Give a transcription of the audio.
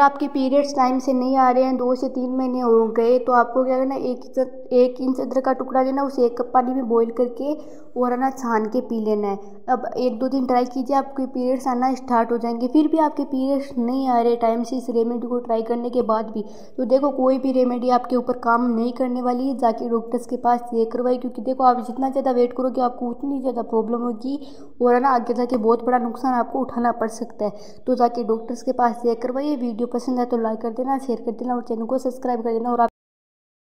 आपके periods time से नहीं आ रहे हैं, दो से तीन महीने हो गए तो आपको क्या करना एक एक इंच अदरक का टुकड़ा लेना, उसे एक कप पानी में बॉईल करके और ना छान के पी लेना है। अब एक दो दिन ट्राई कीजिए, आपके पीरियड्स आना स्टार्ट हो जाएँगे, फिर भी आपके पीरियड्स नहीं आ रहे टाइम से इस रेमेडी को ट्राई करने के बाद भी तो देखो कोई भी रेमेडी आपके ऊपर काम नहीं करने वाली है, जाके डॉक्टर्स के पास ये करवाई क्योंकि देखो आप जितना ज़्यादा वेट करोगे, आपको उतनी ज़्यादा प्रॉब्लम होगी और ना आगे जाके बहुत बड़ा नुकसान आपको उठाना पड़ सकता है। तो जाके डॉक्टर्स के पास ये करवाइए वीडियो पसंद है तो लाइक कर देना शेयर कर देना और चैनल को सब्सक्राइब कर देना और आप